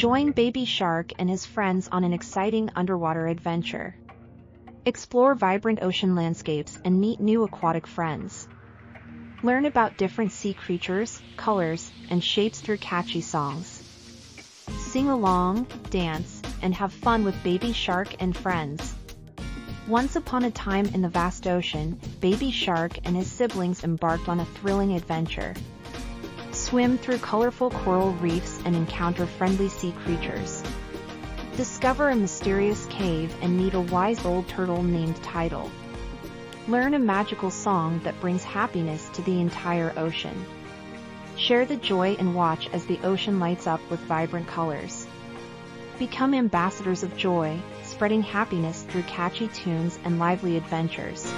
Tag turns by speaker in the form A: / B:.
A: Join Baby Shark and his friends on an exciting underwater adventure. Explore vibrant ocean landscapes and meet new aquatic friends. Learn about different sea creatures, colors, and shapes through catchy songs. Sing along, dance, and have fun with Baby Shark and friends. Once upon a time in the vast ocean, Baby Shark and his siblings embarked on a thrilling adventure. Swim through colorful coral reefs and encounter friendly sea creatures. Discover a mysterious cave and meet a wise old turtle named Tidal. Learn a magical song that brings happiness to the entire ocean. Share the joy and watch as the ocean lights up with vibrant colors. Become ambassadors of joy, spreading happiness through catchy tunes and lively adventures.